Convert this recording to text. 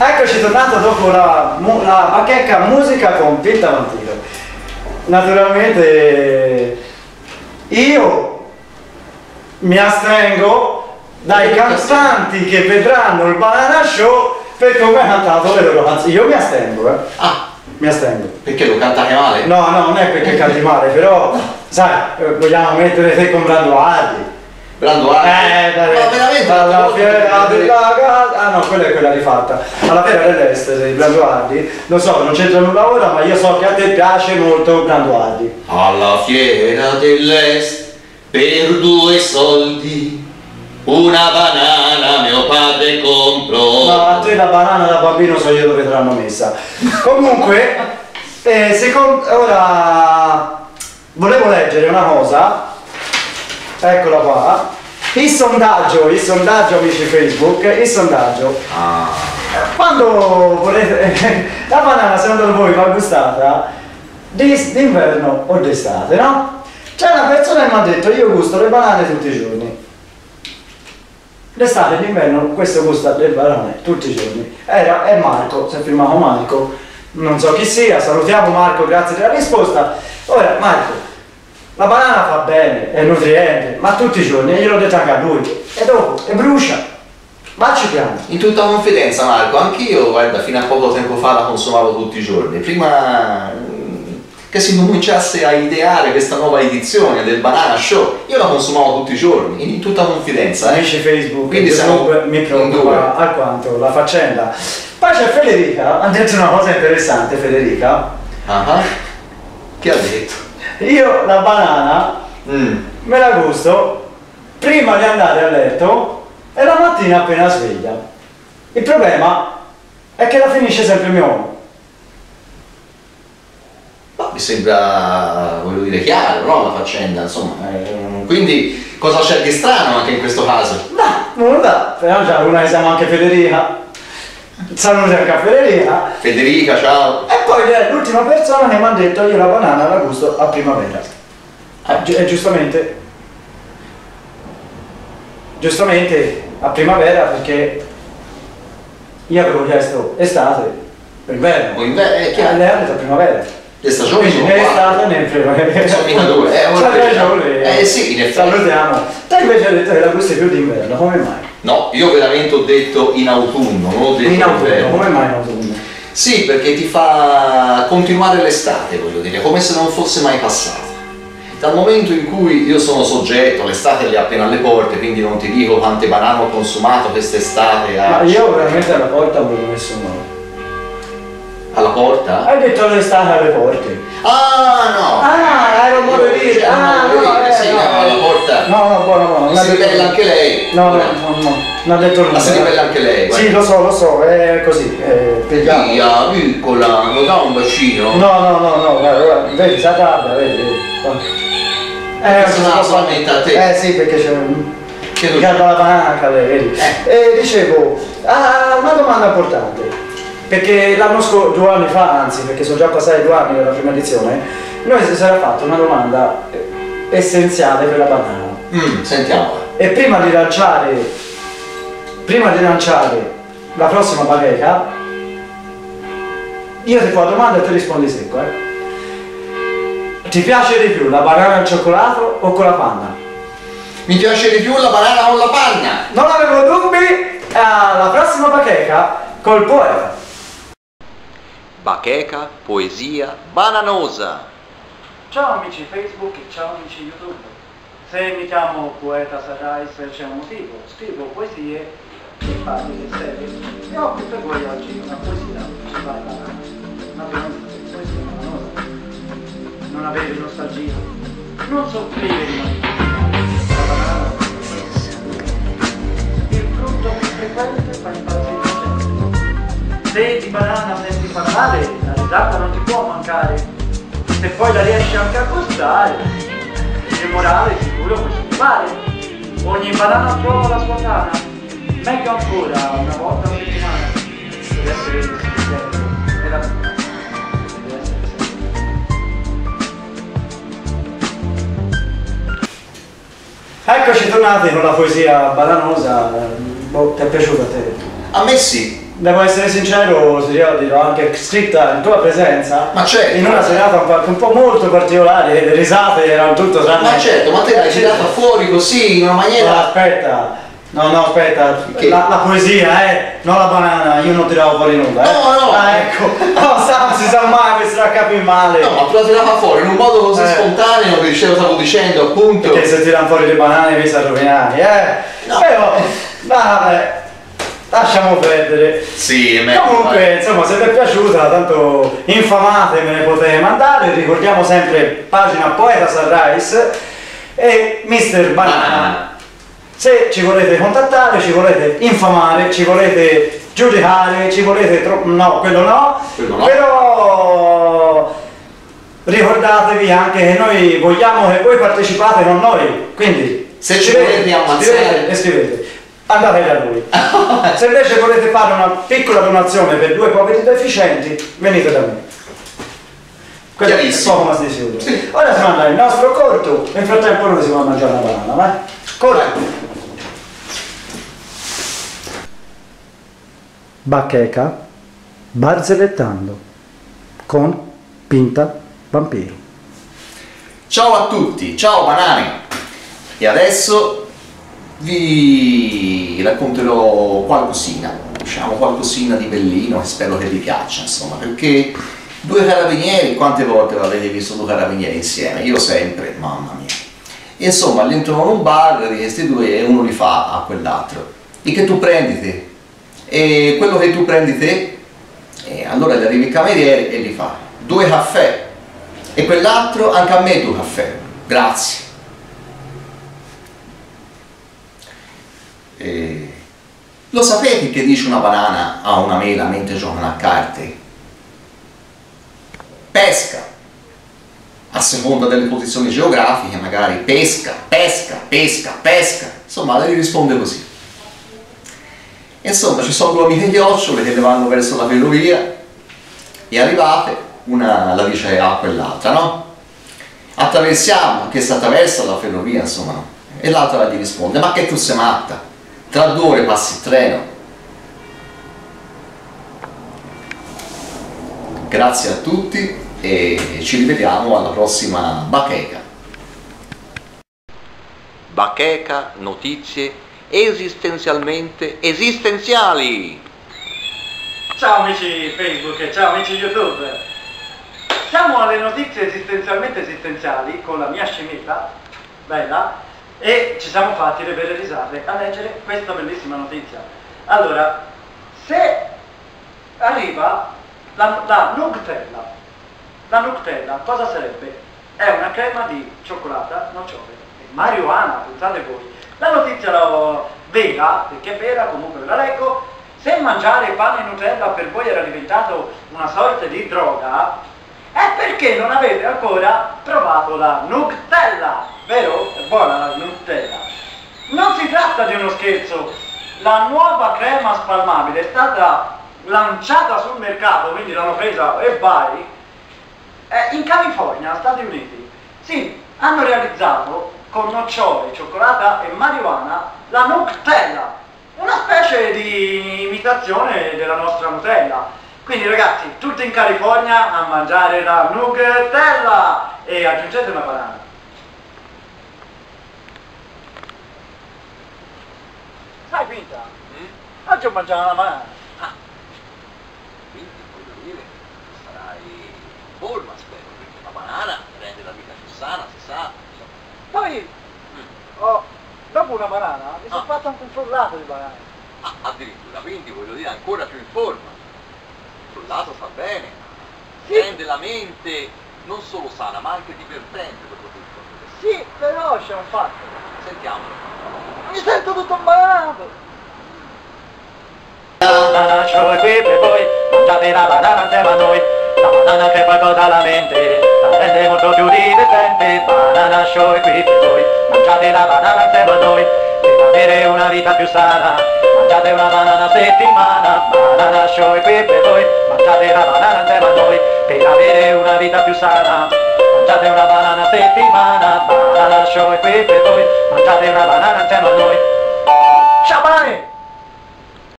Eccoci tornato dopo la, la bacheca musica con Pinta Vampiro. Naturalmente io mi astengo dai cantanti che vedranno il Banana Show per come ha cantato le loro canzoni. Io mi astengo, eh. Ah, Mi astengo. perché lo cantate male? No, no, non è perché canti male, però, sai, eh, vogliamo mettere te con Branduardi. Brando Ardi. Eh, dai, Ma veramente? alla fiera della casa. Ah no, quella è quella rifatta. Alla fiera dell'est di Branduardi, lo so, non c'entra nulla ora, ma io so che a te piace molto Branduardi. Alla fiera dell'est, per due soldi, una banana mio padre comprò. No, a te la banana da bambino so io dove te l'hanno messa. Comunque, eh, secondo, ora volevo leggere una cosa, eccola qua. Il sondaggio, il sondaggio amici Facebook, il sondaggio. Ah, Quando volete, la banana secondo voi va gustata di- d'inverno o d'estate, no? C'è una persona che mi ha detto io gusto le banane tutti i giorni. D'estate e d'inverno questo gusta le banane tutti i giorni. Era, è Marco, si è firmato Marco, non so chi sia, salutiamo Marco, grazie della risposta. Ora Marco, la banana fa bene, è nutriente, ma tutti i giorni, e gliel'ho detto anche a lui, e dopo, e brucia. Vacci piano. in tutta confidenza Marco, anch'io guarda fino a poco tempo fa la consumavo tutti i giorni. Prima mm, che si cominciasse a ideare questa nuova edizione del Banana Show, io la consumavo tutti i giorni, in tutta confidenza. Eh. amici Facebook Quindi siamo mi preoccupa alquanto la faccenda. Poi c'è Federica, ha detto una cosa interessante Federica. Ah, Che ha detto? Io la banana Mm. me la gusto prima di andare a letto e la mattina appena sveglia. Il problema è che la finisce sempre mio uomo. Ma mi sembra, voglio dire, chiaro, no? La faccenda, insomma. eh, quindi cosa c'è di strano anche in questo caso? No, nulla, però c'è una che siamo anche Federica. Saluti a Federica. Federica, ciao. E poi è l'ultima persona che mi ha detto io la banana la gusto a primavera. Eh, gi- E giustamente, giustamente a primavera perché io avevo chiesto estate, inverno. O inve- è E chiaro. lei ha detto primavera. Le stagioni sono né estate né primavera. Sono mica due, eh, ragione. Eh sì, in effetti. Salutiamo. Te invece hai detto che la gusti più d'inverno, come mai? No, io veramente ho detto in autunno, non ho detto In autunno, come mai in autunno? Sì, perché ti fa continuare l'estate, voglio dire, come se non fosse mai passata. Dal momento in cui io sono soggetto, l'estate è lì appena alle porte, quindi non ti dico quante banane ho consumato quest'estate a- Ma io veramente alla porta avevo messo no. alla porta. Hai detto l'estate alle porte. Ah no! Ah, di dire. Era un Ah, No, no, Ma ha si ribella anche lei. No, no, no, no, non ha detto nulla. Ma si ribella anche lei. Sì, lo so, lo so, è così. Via, piccola, non dà un bacino. No, no, no, no, guarda, guarda, vedi, si arrabbia, vedi, vedi. Eh, può solamente a te. Eh sì, perché c'è un... Che non la banana, cade, vedi. Eh. E dicevo, ah, una domanda importante. Perché l'anno scorso, due anni fa, anzi, perché sono già passati due anni dalla prima edizione, noi si era fatto una domanda eh, essenziale per la banana. Mm, sentiamola. E prima di lanciare, prima di lanciare la prossima bacheca, io ti faccio la domanda e tu rispondi secco, eh. Ti piace di più la banana al cioccolato o con la panna? Mi piace di più la banana con la panna. Non avevo dubbi, alla prossima bacheca col poeta. Bacheca, poesia, bananosa. Ciao amici Facebook e ciao amici YouTube. Se mi chiamo poeta Sarais c'è un motivo, scrivo poesie simpatiche, serie. E ho qui per voi oggi una poesia sulla banana. Una poesia bananosa. Non avevi nostalgia, non soffrire di banana il frutto più frequente fa impazzire gente. Se di banana senti parlare, la risata non ti può mancare. Se poi la riesci anche a gustare, il morale sicuro puoi soddisfare. Ogni banana trova la sua tana, meglio ancora una volta a settimana. Deve essere. Eccoci tornati con la poesia bananosa. Boh, ti è piaciuta a te? A me sì, devo essere sincero, se io dirò anche scritta in tua presenza, Ma certo. in una serata un po', molto particolare, le risate erano tutto tranne... Ma certo, ma te l'hai tirata fuori così, in una maniera... aspetta, no, no, aspetta, la, la poesia, eh, non la banana, io non tiravo fuori nulla, eh. No, no. Ah, ecco, no, sa, si sa mai, questo la capi male. No, ma tu la tirava fuori in un modo così Eh. spontaneo che dicevo, stavo dicendo appunto... Perché se tirano fuori le banane vi sa rovinare, eh. No. Però, vabbè, lasciamo perdere. Sì. Comunque, insomma, se vi è piaciuta, tanto infamate me ne potete mandare, ricordiamo sempre pagina Poeta Sunrise e Mr. Banana. Banana. Se ci volete contattare, ci volete infamare, ci volete giudicare, ci volete tro- no, quello no, Quello no. però ricordatevi anche che noi vogliamo che voi partecipate con noi, quindi Se ci volete ammazzare. e scrivete. Andate da lui. Se invece volete fare una piccola donazione per due poveri deficienti, venite da me. Quello è Chiarissimo. poco ma di sicuro. Sì. Ora si manda il nostro corto, nel frattempo noi si va a mangiare una banana, vai? Corto. Bacheca barzellettando con Pinta Vampiro. Ciao a tutti, ciao banane! E adesso vi racconterò qualcosina, diciamo qualcosina di bellino e spero che vi piaccia, insomma, perché due carabinieri, quante volte avete visto due carabinieri insieme? Io sempre, mamma mia. E insomma, entrano in un bar di questi due e uno li fa a quell'altro. E che tu prendi te? E quello che tu prendi te? E allora gli arriva il cameriere e gli fa due caffè e quell'altro anche a me tu caffè. Grazie. E... Lo sapete che dice una banana a una mela mentre giocano a carte? Pesca. A seconda delle posizioni geografiche, magari pesca, pesca, pesca, pesca. Insomma, lei risponde così. Insomma, ci sono due amiche ghiocciole che le vanno verso la ferrovia e arrivate, una la dice a quell'altra, no? Attraversiamo, che si attraversa la ferrovia, insomma, no? E l'altra gli risponde, ma che tu sei matta? Tra due ore passi il treno. Grazie a tutti e ci rivediamo alla prossima bacheca. Bacheca, notizie esistenzialmente esistenziali. Ciao amici Facebook e ciao amici YouTube. Siamo alle notizie esistenzialmente esistenziali con la mia scimmietta, bella, e ci siamo fatti le belle risate a leggere questa bellissima notizia. Allora, se arriva la, la Nugtella, la Nugtella cosa sarebbe? È una crema di cioccolata, nocciole e marijuana, pensate voi. La notizia l'ho vera, perché è vera, comunque ve la leggo. Se mangiare pane e Nutella per voi era diventato una sorta di droga, è perché non avete ancora provato la Nutella, vero? È buona la Nutella. Non si tratta di uno scherzo, la nuova crema spalmabile è stata lanciata sul mercato, quindi l'hanno presa e vai, eh, in California, Stati Uniti. Sì, hanno realizzato con nocciole, cioccolata e marijuana la Nutella, una specie di imitazione della nostra Nutella. Quindi ragazzi, tutti in California a mangiare la Nutella e aggiungete una banana. Sai Pinta? Oggi ho mangiato una banana. Quindi voglio dire, sarai in forma, spero, perché la banana rende la vita più sana, si sa. Poi, ho- dopo una banana, mi sono Ah. fatto anche un frullato di banana. Ah, addirittura, quindi voglio dire ancora più in forma. Lato fa bene, Sì. rende la mente non solo sana, ma anche divertente soprattutto. Sì, però c'è un fatto. Sentiamolo. Mi sento tutto bananato. Banana show è qui per voi, mangiate la banana insieme a noi. La banana che qualcosa alla mente, la rende molto più divertente. Banana show è qui per voi, mangiate la banana insieme a noi. Per avere una vita più sana, mangiate una banana a settimana. Banana show è qui per voi, mangiate la banana insieme a noi. Per avere una vita più sana, mangiate una banana a settimana. Banana show è qui per voi, mangiate una banana insieme a noi. Ciao!